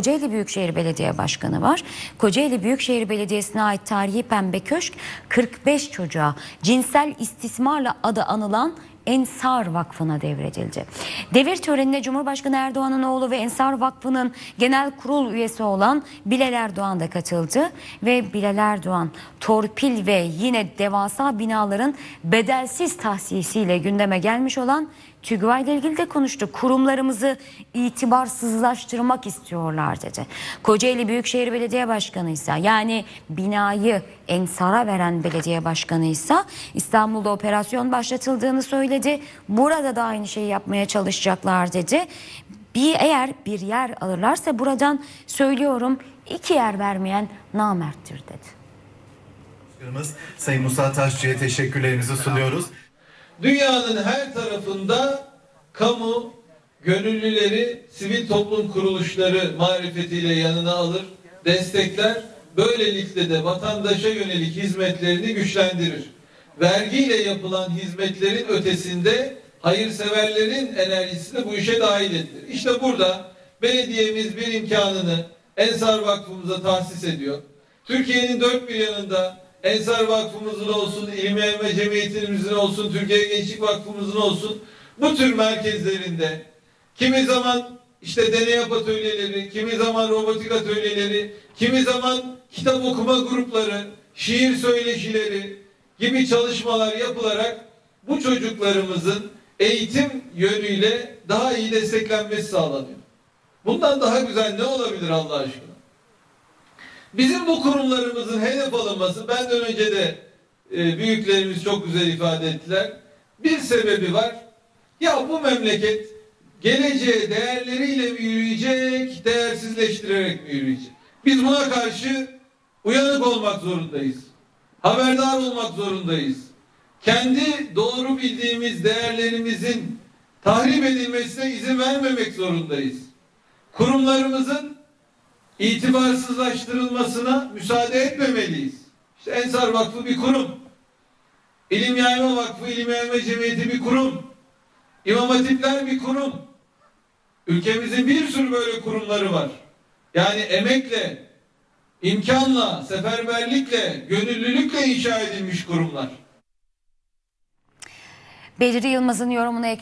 Kocaeli Büyükşehir Belediye Başkanı var. Kocaeli Büyükşehir Belediyesi'ne ait tarihi Pembe Köşk 45 çocuğa cinsel istismarla adı anılan Ensar Vakfı'na devredildi. Devir törenine Cumhurbaşkanı Erdoğan'ın oğlu ve Ensar Vakfı'nın genel kurul üyesi olan Bilal Erdoğan da katıldı ve Bilal Erdoğan torpil ve yine devasa binaların bedelsiz tahsisiyle gündeme gelmiş olan TÜGVA ile ilgili de konuştu. Kurumlarımızı itibarsızlaştırmak istiyorlar dedi. Kocaeli Büyükşehir Belediye Başkanı ise yani binayı Ensar'a veren belediye başkanı ise İstanbul'da operasyon başlatıldığını söyledi. Burada da aynı şeyi yapmaya çalışacaklar dedi. Bir eğer bir yer alırlarsa buradan söylüyorum iki yer vermeyen namerttir dedi. Sayın Musa Taşçı'ya teşekkürlerimizi sunuyoruz. Dünyanın her tarafında kamu gönüllüleri sivil toplum kuruluşları marifetiyle yanına alır, destekler. Böylelikle de vatandaşa yönelik hizmetlerini güçlendirir. Vergiyle yapılan hizmetlerin ötesinde hayırseverlerin enerjisi de bu işe dahil edilir. İşte burada belediyemiz bir imkanını Ensar Vakfımıza tahsis ediyor. Türkiye'nin dört bir yanında Ensar Vakfımızın olsun, İlmi Elme Cemiyetimizin olsun, Türkiye Gençlik Vakfımızın olsun bu tür merkezlerinde kimi zaman işte deney yap atölyeleri, kimi zaman robotik atölyeleri, kimi zaman kitap okuma grupları, şiir söyleşileri gibi çalışmalar yapılarak bu çocuklarımızın eğitim yönüyle daha iyi desteklenmesi sağlanıyor. Bundan daha güzel ne olabilir Allah aşkına? Bizim bu kurumlarımızın hedef alınması benden önce de e, büyüklerimiz çok güzel ifade ettiler. Bir sebebi var. Ya bu memleket geleceğe değerleriyle mi yürüyecek, değersizleştirerek mi yürüyecek? Biz buna karşı uyanık olmak zorundayız. Haberdar olmak zorundayız. Kendi doğru bildiğimiz değerlerimizin tahrip edilmesine izin vermemek zorundayız. Kurumlarımızın itibarsızlaştırılmasına müsaade etmemeliyiz. İşte Ensar Vakfı bir kurum. İlim Yayma Vakfı, İlim Yayma Cemiyeti bir kurum. İmam Hatipler bir kurum. Ülkemizin bir sürü böyle kurumları var. Yani emekle, imkanla, seferberlikle, gönüllülükle inşa edilmiş kurumlar. Bedri Yılmaz'ın yorumuna ek